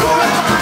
Go! on.